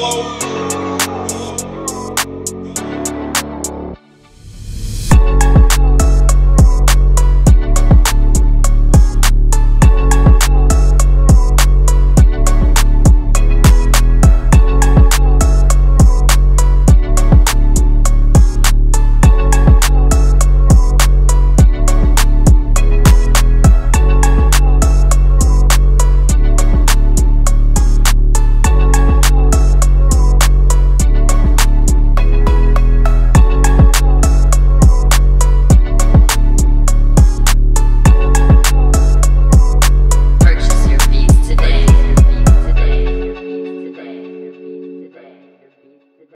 Hello.